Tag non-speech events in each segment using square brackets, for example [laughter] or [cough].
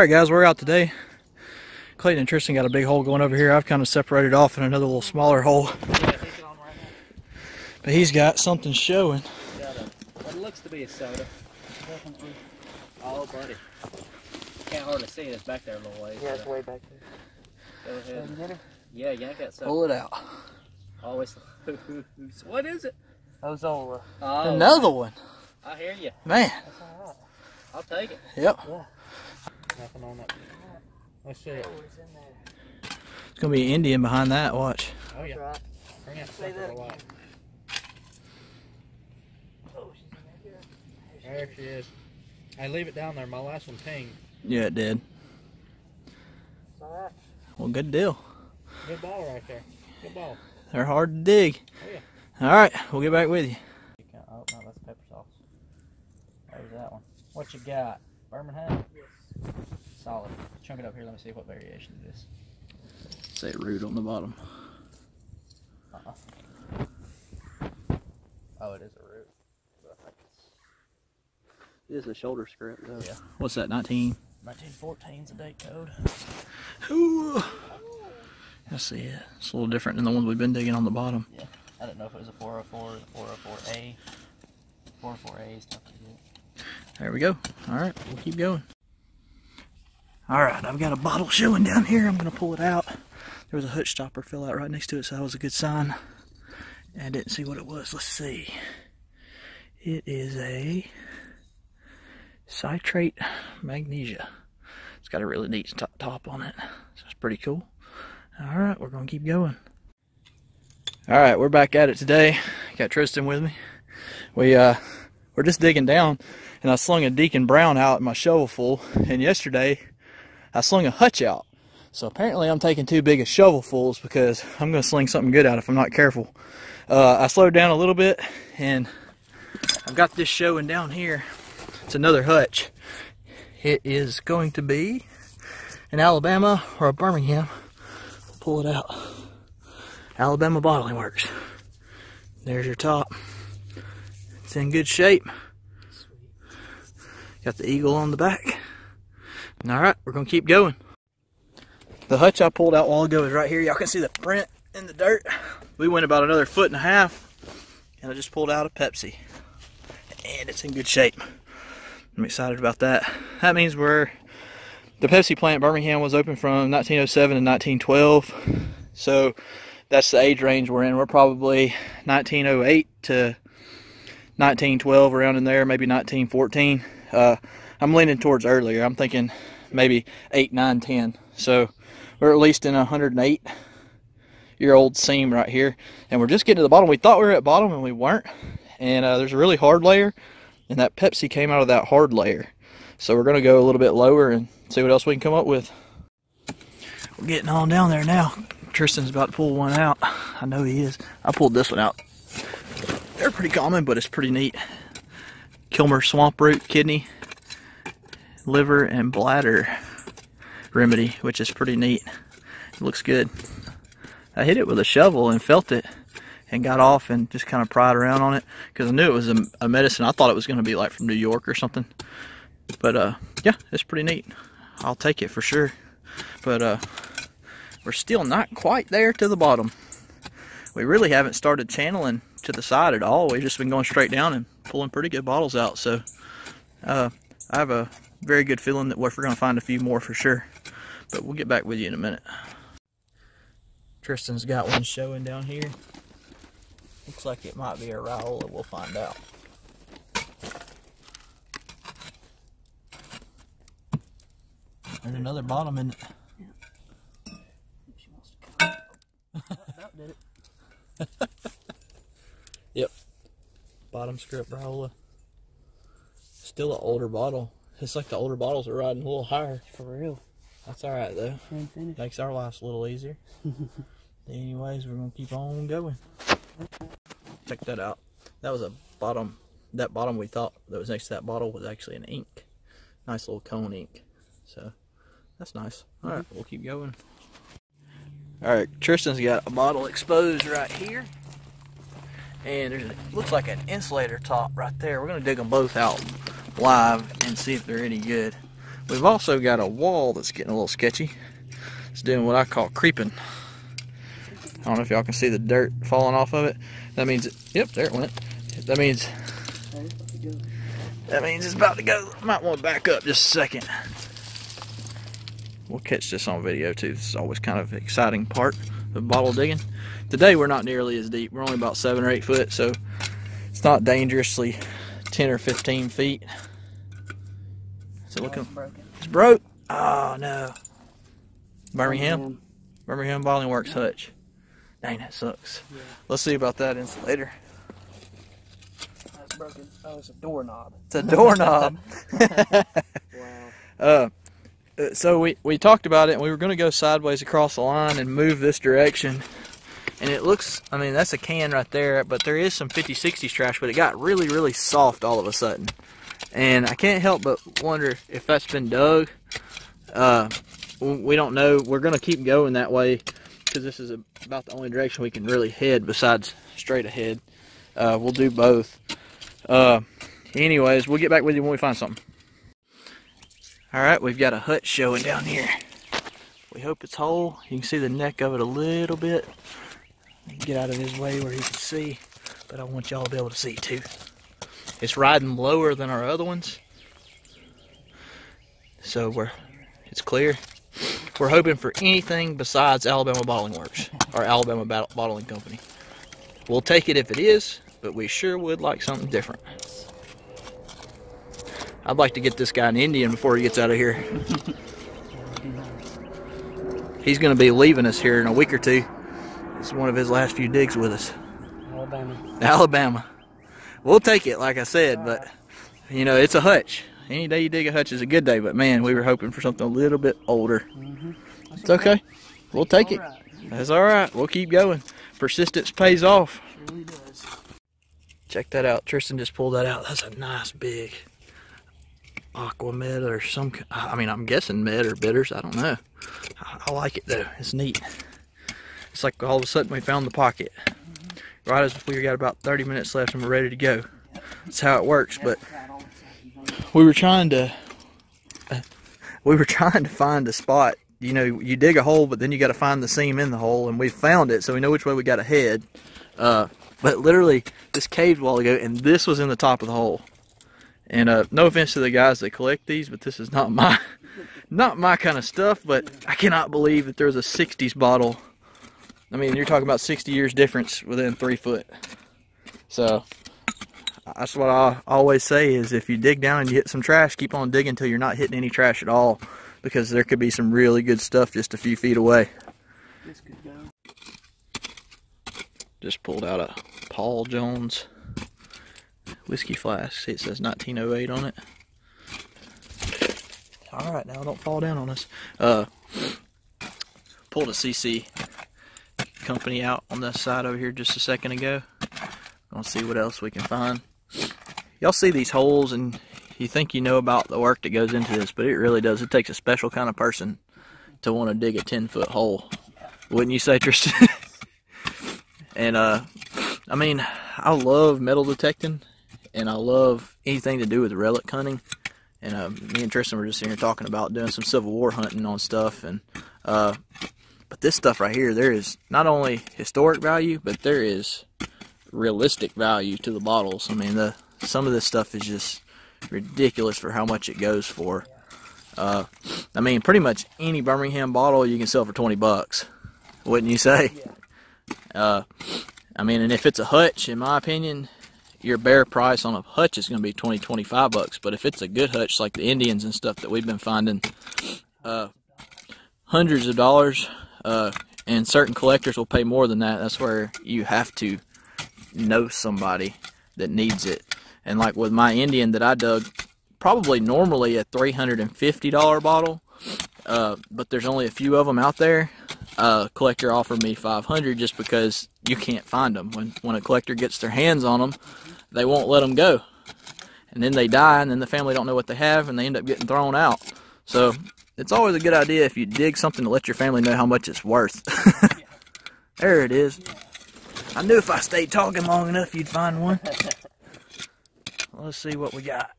Got a little mug. All right, guys, we're out today. Clayton and Tristan got a big hole going over here. I've kind of separated off in another little smaller hole. But he's got something showing. Got a, what looks to be a soda. Definitely. Oh, buddy. Can't hardly see it. It's back there a little ways. Yeah, it's way back Go ahead. Get her? Yeah, yank that soda. Pull it out. Always. [laughs] what is it? Ozola. Oh, Another one. I hear you. Man. That's alright. I'll take it. Yep. Nothing on that. Let's see it. It's going to be Indian behind that. Watch. Oh yeah. Right. Bring that Say sucker that away. again. Oh, she's in there. There she is. Hey, leave it down there. My last one pinged. Yeah, it did. It's alright. Well, good deal. Good ball right there. Good ball. They're hard to dig. Oh, yeah. All right, we'll get back with you. Oh, no, that's pepper sauce. There's that one. What you got? Birmingham? Solid. Chunk it up here. Let me see what variation it is. Say root on the bottom. Uh-uh. Oh, it is a root. But I it's a shoulder script, though. Yeah. What's that, 19? 1914 is a date code. Ooh. I see it. It's a little different than the ones we've been digging on the bottom. Yeah. I didn't know if it was a 404 or a 404A. 404A is tough to get. There we go. All right, we'll keep going. All right, I've got a bottle showing down here. I'm to pull it out. There was a hutch stopper fill out right next to it, so that was a good sign. And I didn't see what it was. Let's see. It is a citrate magnesia. It's got a really neat top, top on it. So it's pretty cool. All right, we're to keep going. All right, we're back at it today. Got Tristan with me. We uh, we're just digging down, and I slung a Deacon Brown out in my shovel full. And yesterday, I slung a hutch out. So apparently, I'm taking too big of shovelfuls because I'm going to sling something good out if I'm not careful. Uh, I slowed down a little bit, and I've got this showing down here. It's another hutch. It is going to be an Alabama or a Birmingham. Pull it out. Alabama Bottling Works. There's your top. It's in good shape. Got the eagle on the back. All right, we're gonna keep going. The hutch I pulled out while ago is right here. Y'all can see the print in the dirt. We went about another foot and a half, and I just pulled out a Pepsi, and it's in good shape. I'm excited about that. That means we're the Pepsi plant Birmingham was open from 1907 to 1912, so that's the age range we're in. We're probably 1908 to 1912 around in there, maybe 1914. Uh, I'm leaning towards earlier. I'm thinking maybe 8, 9, 10. So we're at least in a 108 year old seam right here. And we're just getting to the bottom. We thought we were at bottom and we weren't. And uh, there's a really hard layer. And that Pepsi came out of that hard layer. So we're going to go a little bit lower and see what else we can come up with. We're getting on down there now. Tristan's about to pull one out. I know he is. I pulled this one out. They're pretty common, but it's pretty neat. Kilmer swamp root, kidney, liver, and bladder remedy, which is pretty neat. It looks good. I hit it with a shovel and felt it and got off and just kind of pried around on it because I knew it was a, a medicine. I thought it was going to be like from New York or something. But uh, yeah, it's pretty neat. I'll take it for sure. But uh, we're still not quite there to the bottom. We really haven't started channeling to the side at all. We've just been going straight down and pulling pretty good bottles out. So uh, I have a very good feeling that we're going to find a few more for sure. But we'll get back with you in a minute. Tristan's got one showing down here. Looks like it might be a Raola. We'll find out. There's another bottom in it. She wants to come. That did it. Yep. Bottom script Raola. Still an older bottle. It's like the older bottles are riding a little higher. For real. That's alright though. Makes our lives a little easier. [laughs] Anyways, we're gonna keep on going. Check that out. That was a bottom. That bottom we thought that was next to that bottle was actually an ink. Nice little cone ink. So that's nice. All right, we'll keep going. All right, Tristan's got a bottle exposed right here, and there's a, looks like an insulator top right there. We're gonna dig them both out live and see if they're any good. We've also got a wall that's getting a little sketchy. It's doing what I call creeping. I don't know if y'all can see the dirt falling off of it. That means, yep, there it went. That means, that means it's about to go. Might want to back up just a second. We'll catch this on video too. This is always kind of exciting part of bottle digging. Today we're not nearly as deep. We're only about seven or eight foot, so it's not dangerously 10 or 15 feet. So looking, broken. it's broke. Oh no. Birmingham, Birmingham Bottling Works hutch. Dang, that sucks. Yeah. Let's see about that insulator. That's broken. Oh, it's a doorknob. It's a doorknob. Wow. [laughs] [laughs] uh, uh, so we, we talked about it and we were going to go sideways across the line and move this direction and it looks i mean that's a can right there but there is some 50 60s trash but it got really really soft all of a sudden and i can't help but wonder if that's been dug uh, we don't know we're going to keep going that way because this is about the only direction we can really head besides straight ahead uh, we'll do both uh, anyways we'll get back with you when we find something all right, we've got a hut showing down here. We hope it's whole. You can see the neck of it a little bit. Get out of his way where he can see, but I want y'all to be able to see too. It's riding lower than our other ones, so we're it's clear. We're hoping for anything besides Alabama Bottling Works or Alabama Bottling Company. We'll take it if it is, but we sure would like something different. I'd like to get this guy an Indian before he gets out of here. [laughs] He's going to be leaving us here in a week or two. It's one of his last few digs with us. Alabama. Alabama. We'll take it, like I said, but you know, it's a hutch. Any day you dig a hutch is a good day, but man, we were hoping for something a little bit older. It's okay. We'll take it. That's all right. We'll keep going. Persistence pays off. Really does. Check that out. Tristan just pulled that out. That's a nice big aqua med or some. I mean, I'm guessing med or bitters. I don't know. I, I like it though. It's neat. It's like all of a sudden we found the pocket. Right as we got about 30 minutes left and we're ready to go. That's how it works. But we were trying to. We were trying to find a spot. You know, you dig a hole, but then you got to find the seam in the hole, and we found it, so we know which way we got to head. Uh, but literally, this caved a while ago, and this was in the top of the hole. And uh, no offense to the guys that collect these, but this is not my [laughs] not my kind of stuff. But I cannot believe that there's a '60s bottle. I mean, you're talking about 60 years difference within three foot. So that's what I always say: is if you dig down and you hit some trash, keep on digging until you're not hitting any trash at all, because there could be some really good stuff just a few feet away. Just pulled out a Paul Jones whiskey flask. See, it says 1908 on it. All right, now don't fall down on us. Uh, pulled a CC company out on this side over here just a second ago. Gonna see what else we can find. Y'all see these holes and you think you know about the work that goes into this, but it really does. It takes a special kind of person to want to dig a 10 foot hole. Wouldn't you say, [laughs] Tristan? and uh, I mean, I love metal detecting, and I love anything to do with relic hunting. And uh, me and Tristan were just here talking about doing some Civil War hunting on stuff, and uh, but this stuff right here, there is not only historic value, but there is realistic value to the bottles. I mean, the some of this stuff is just ridiculous for how much it goes for. Uh, I mean, pretty much any Birmingham bottle you can sell for twenty bucks, wouldn't you say? Uh, I mean, and if it's a hutch, in my opinion, your bare price on a hutch is going to be 20, 25 bucks. But if it's a good hutch like the Indians and stuff that we've been finding, uh, hundreds of dollars, uh, and certain collectors will pay more than that. That's where you have to know somebody that needs it. And like with my Indian that I dug, probably normally a $350 bottle, uh, but there's only a few of them out there. Uh, collector offered me 500 just because you can't find them. When when a collector gets their hands on them, they won't let them go, and then they die, and then the family don't know what they have, and they end up getting thrown out. So it's always a good idea if you dig something to let your family know how much it's worth. [laughs] there it is. I knew if I stayed talking long enough, you'd find one. [laughs] Let's see what we got.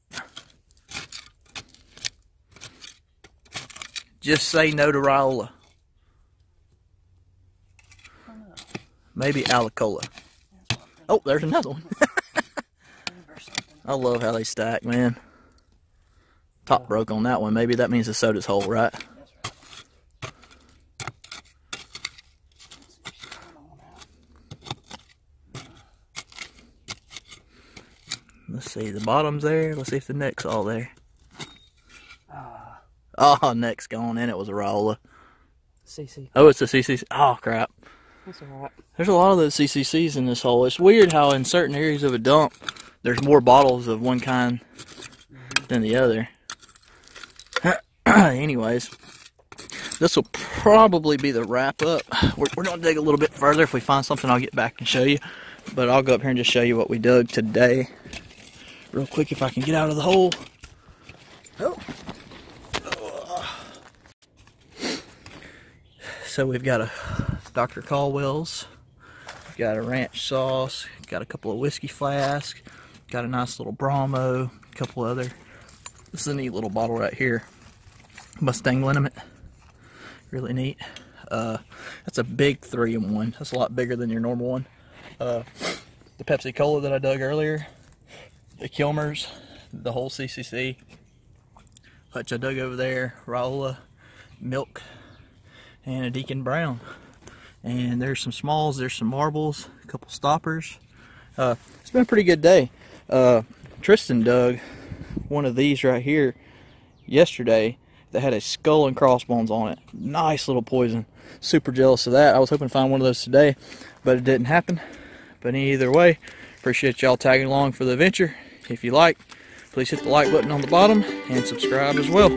Just say no to Raiola. Maybe Alicola. Oh, there's another one. [laughs] I love how they stack, man. Top broke on that one. Maybe that means the soda's whole, right? Let's see, the bottom's there. Let's see if the neck's all there. Ah, [laughs] Oh, neck's gone, and it was a Raiola. CC. Oh, it's a CCC. Oh, crap. That's alright. There's a lot of those CCCs in this hole. It's weird how in certain areas of a dump, there's more bottles of one kind than the other. [clears throat] Anyways, this will probably be the wrap up. We're, we're going to dig a little bit further. If we find something, I'll get back and show you. But I'll go up here and just show you what we dug today. Real quick, if I can get out of the hole. Oh. So we've got a Dr. Caldwell's. We've got a ranch sauce. Got a couple of whiskey flasks. Got a nice little Bromo. A couple other. This is a neat little bottle right here. Mustang liniment. Really neat. Uh, that's a big three in one. That's a lot bigger than your normal one. Uh, the Pepsi Cola that I dug earlier. The Kilmers. The whole CCC. Hutch I dug over there. Raiola. Milk. And a Deacon Brown and there's some smalls, there's some marbles, a couple stoppers. Uh, it's been a pretty good day. Uh, Tristan dug one of these right here yesterday that had a skull and crossbones on it. Nice little poison. Super jealous of that. I was hoping to find one of those today, but it didn't happen. But either way, appreciate y'all tagging along for the adventure. If you like, please hit the like button on the bottom and subscribe as well.